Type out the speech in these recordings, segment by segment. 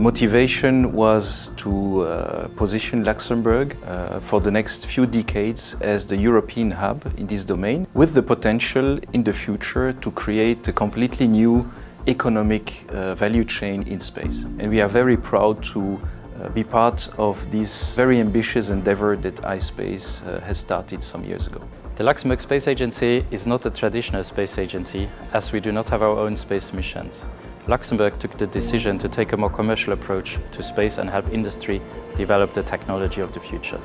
The motivation was to uh, position Luxembourg uh, for the next few decades as the European hub in this domain, with the potential in the future to create a completely new economic uh, value chain in space. And we are very proud to uh, be part of this very ambitious endeavor that iSpace uh, has started some years ago. The Luxembourg Space Agency is not a traditional space agency, as we do not have our own space missions. Luxembourg took the decision to take a more commercial approach to space and help industry develop the technology of the future.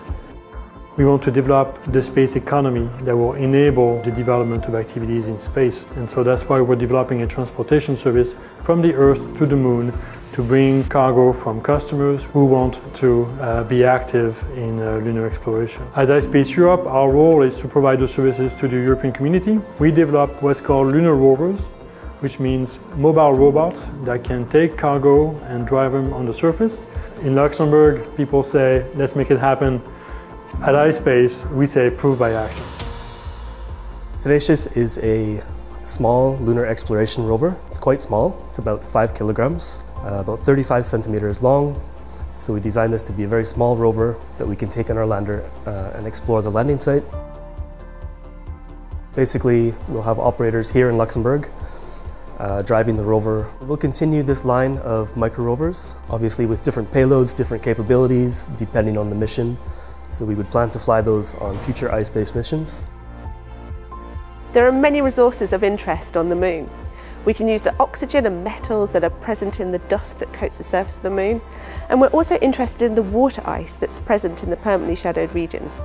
We want to develop the space economy that will enable the development of activities in space. And so that's why we're developing a transportation service from the Earth to the Moon to bring cargo from customers who want to uh, be active in uh, lunar exploration. As iSpace Europe, our role is to provide the services to the European community. We develop what's called lunar rovers, which means mobile robots that can take cargo and drive them on the surface. In Luxembourg, people say, let's make it happen. At iSpace, we say prove by action. Tenacious is a small lunar exploration rover. It's quite small, it's about five kilograms, uh, about 35 centimeters long. So we designed this to be a very small rover that we can take on our lander uh, and explore the landing site. Basically, we'll have operators here in Luxembourg uh, driving the rover. We'll continue this line of micro rovers, obviously with different payloads, different capabilities, depending on the mission. So we would plan to fly those on future iSpace missions. There are many resources of interest on the Moon. We can use the oxygen and metals that are present in the dust that coats the surface of the Moon, and we're also interested in the water ice that's present in the permanently shadowed regions.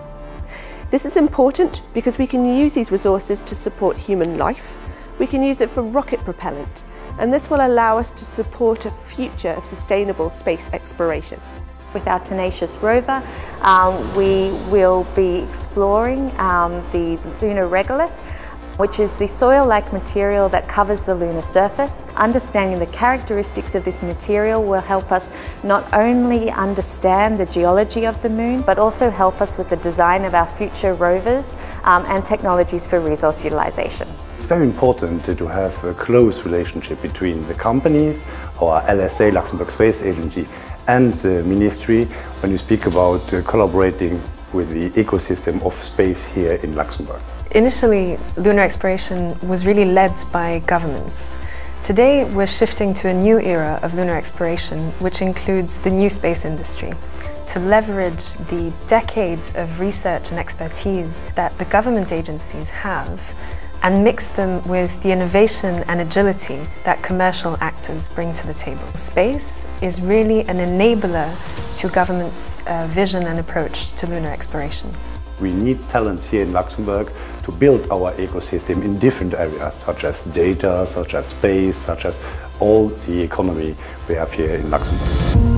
This is important because we can use these resources to support human life, we can use it for rocket propellant, and this will allow us to support a future of sustainable space exploration. With our Tenacious rover, um, we will be exploring um, the lunar regolith, which is the soil-like material that covers the lunar surface. Understanding the characteristics of this material will help us not only understand the geology of the moon, but also help us with the design of our future rovers um, and technologies for resource utilisation. It's very important to have a close relationship between the companies, our LSA, Luxembourg Space Agency, and the ministry when you speak about uh, collaborating with the ecosystem of space here in Luxembourg. Initially, lunar exploration was really led by governments. Today, we're shifting to a new era of lunar exploration, which includes the new space industry to leverage the decades of research and expertise that the government agencies have and mix them with the innovation and agility that commercial actors bring to the table. Space is really an enabler to government's uh, vision and approach to lunar exploration. We need talents here in Luxembourg to build our ecosystem in different areas, such as data, such as space, such as all the economy we have here in Luxembourg.